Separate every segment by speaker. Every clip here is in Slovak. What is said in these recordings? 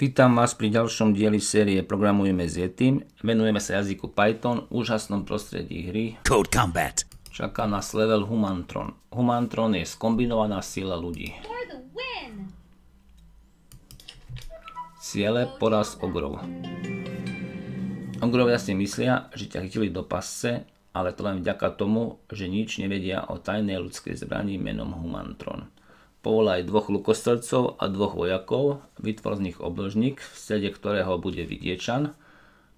Speaker 1: Vítam vás pri ďalšom dieli série Programujeme s Yetim. Venujeme sa jazyku Python, úžasnom prostredí hry.
Speaker 2: Code Combat.
Speaker 1: Čaká nás level Humantron. Humantron je skombinovaná sila ľudí. Ciele poraz ogrov. Ogrovia si myslia, že ťa chytili do pasce, ale to len vďaka tomu, že nič nevedia o tajnej ľudskej zbrani menom Humantron. Povolaj dvoch lukostrelcov a dvoch vojakov, vytvor z nich obložník, v strede ktorého bude vidiečan,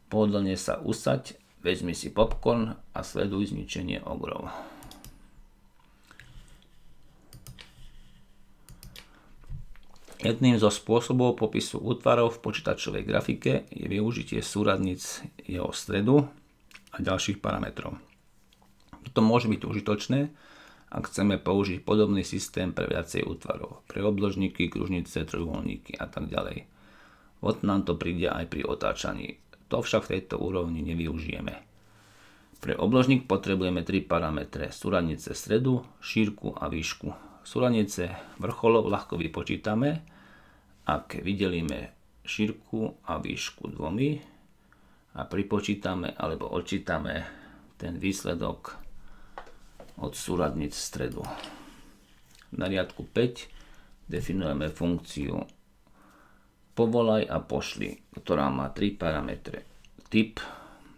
Speaker 1: pohodlne sa usaď, vezmi si popcorn a sleduj zničenie ogrov. Jedným zo spôsobov popisu útvarov v počítačovej grafike je využitie súradnic jeho stredu a ďalších parametrov. Toto môže byť užitočné, ak chceme použiť podobný systém pre viacej útvarov, pre obložníky, kružnice, trojuholníky a tak ďalej. Od nám to príde aj pri otáčaní. To však v tejto úrovni nevyužijeme. Pre obložník potrebujeme tri parametre. Súradnice stredu, šírku a výšku. Súradnice vrcholov ľahko vypočítame, ak vydelíme šírku a výšku dvomi a pripočítame alebo odčítame ten výsledok od súradnic stredu. Na riadku 5 definujeme funkciu povolaj a pošli, ktorá má tri parametre. Typ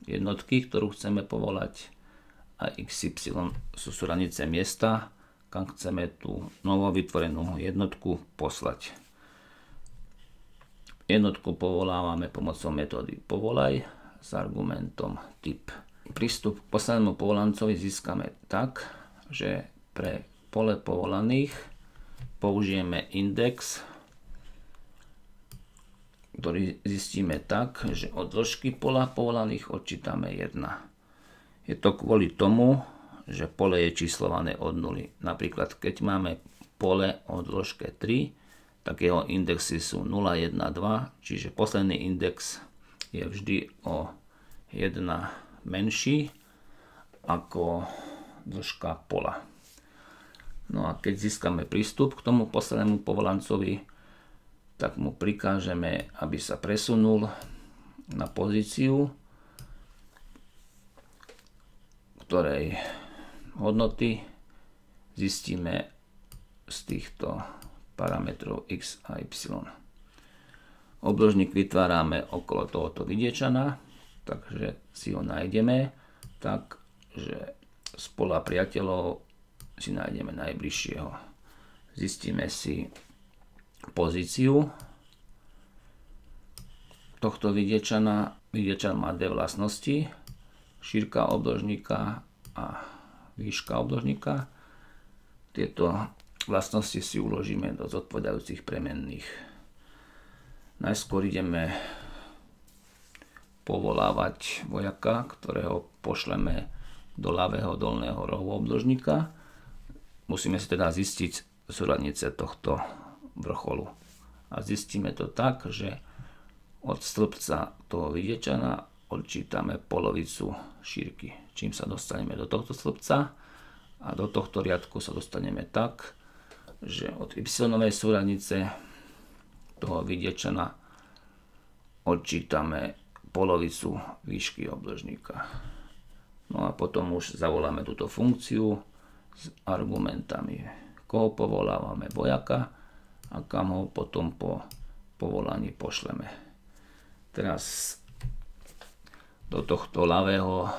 Speaker 1: jednotky, ktorú chceme povolať a XY sú súradnice miesta, kam chceme tú novo vytvorenú jednotku poslať. Jednotku povolávame pomocou metódy povolaj s argumentom typ prístup k poslednému povolancovi získame tak, že pre pole povolaných použijeme index, ktorý zistíme tak, že od dĺžky pola povolaných odčítame 1. Je to kvôli tomu, že pole je číslované od nuly. Napríklad, keď máme pole o dĺžke 3, tak jeho indexy sú 0, 1, 2, čiže posledný index je vždy o 1 menší ako dĺžka pola. No a keď získame prístup k tomu poslednému povolancovi, tak mu prikážeme, aby sa presunul na pozíciu, ktorej hodnoty zistíme z týchto parametrov x a y. Obložník vytvárame okolo tohoto vidiečana, takže si ho nájdeme tak, že z pola priateľov si nájdeme najbližšieho. Zistíme si pozíciu tohto vidiečana. Vidiečan má dve vlastnosti, šírka obložníka a výška obložníka. Tieto vlastnosti si uložíme do zodpovedajúcich premenných. Najskôr ideme povolávať vojaka, ktorého pošleme do ľavého dolného rohu obdĺžnika. Musíme si teda zistiť súradnice tohto vrcholu. A zistíme to tak, že od stĺpca toho vidiečana odčítame polovicu šírky. Čím sa dostaneme do tohto stĺpca a do tohto riadku sa dostaneme tak, že od y súradnice toho vidiečana odčítame polovicu výšky obložníka. No a potom už zavoláme túto funkciu s argumentami, koho povolávame vojaka a kam ho potom po povolaní pošleme. Teraz do tohto ľavého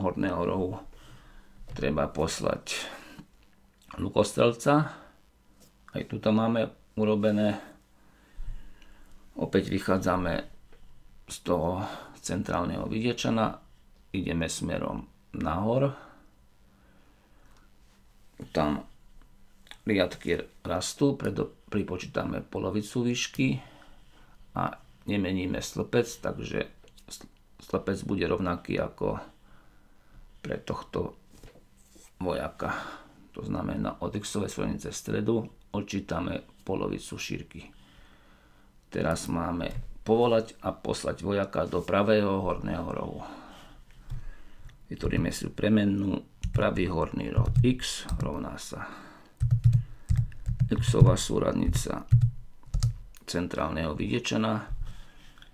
Speaker 1: horného rohu treba poslať lukostrelca. Aj tu máme urobené. Opäť vychádzame z toho centrálneho vidiečana ideme smerom nahor. Tam riadky rastú, pripočítame polovicu výšky a nemeníme stĺpec, takže stĺpec bude rovnaký ako pre tohto vojaka. To znamená, od x stranice stredu odčítame polovicu šírky. Teraz máme povolať a poslať vojaka do pravého horného rohu. Vytvoríme si premennú pravý horný roh x rovná sa xová súradnica centrálneho vidiečana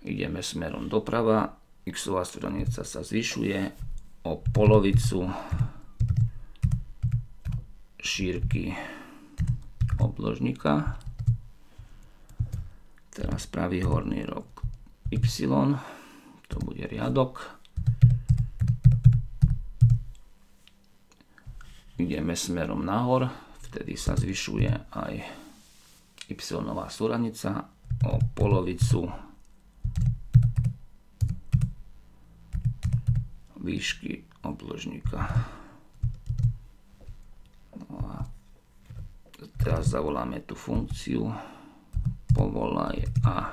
Speaker 1: ideme smerom doprava, x-ová súradnica sa zvyšuje o polovicu šírky obložníka. Teraz pravý horný rok y, to bude riadok. Ideme smerom nahor, vtedy sa zvyšuje aj y súradnica o polovicu výšky obložníka. No a teraz zavoláme tú funkciu povolaj a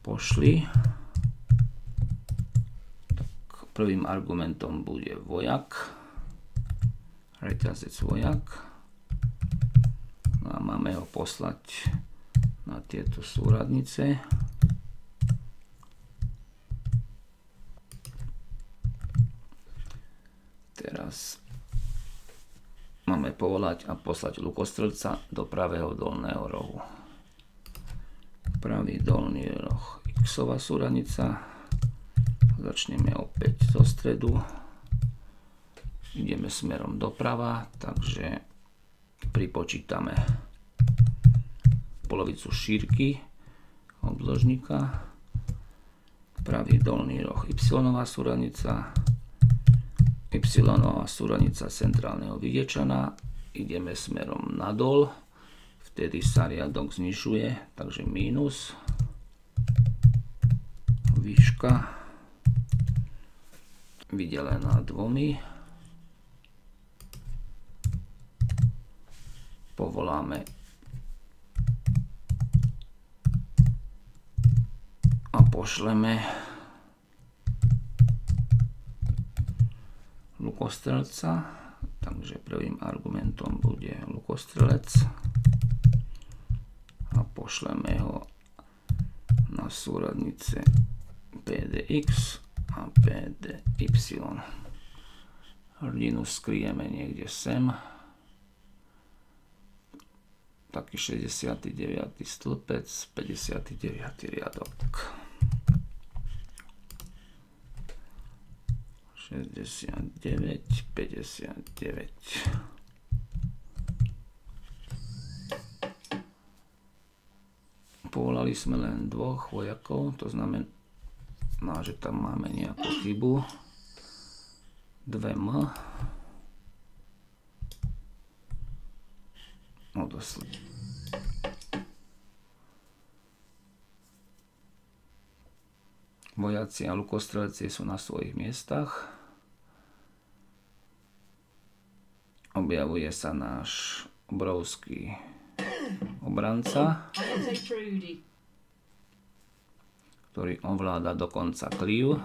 Speaker 1: pošli. Tak prvým argumentom bude vojak, reťazec vojak. No a máme ho poslať na tieto súradnice. Teraz máme povolať a poslať lukostrelca do pravého dolného rohu. Pravý dolný roh x súradnica. Začneme opäť zo stredu. Ideme smerom doprava, takže pripočítame polovicu šírky obložníka, pravý dolný roh y súradnica, y súradnica centrálneho videčana, ideme smerom nadol, vtedy sa riadok znižuje, takže mínus, výška. Vydelená dvomi, povoláme pošleme lukostrelca, takže prvým argumentom bude lukostrelec a pošleme ho na súradnice PDX a PDY. Hrdinu skryjeme niekde sem. Taký 69. stĺpec, 59. riadok. 69, 59. Povolali sme len dvoch vojakov, to znamená, že tam máme nejakú chybu. 2M. Odosled. Vojaci a lukostrelci sú na svojich miestach. Objavuje sa náš obrovský obranca, ktorý ovláda dokonca kliv.